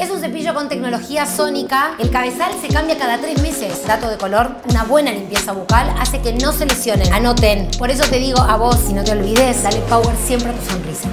Es un cepillo con tecnología sónica. El cabezal se cambia cada tres meses. Dato de color, una buena limpieza bucal hace que no se lesionen. Anoten. Por eso te digo a vos, si no te olvides, dale power siempre a tu sonrisa.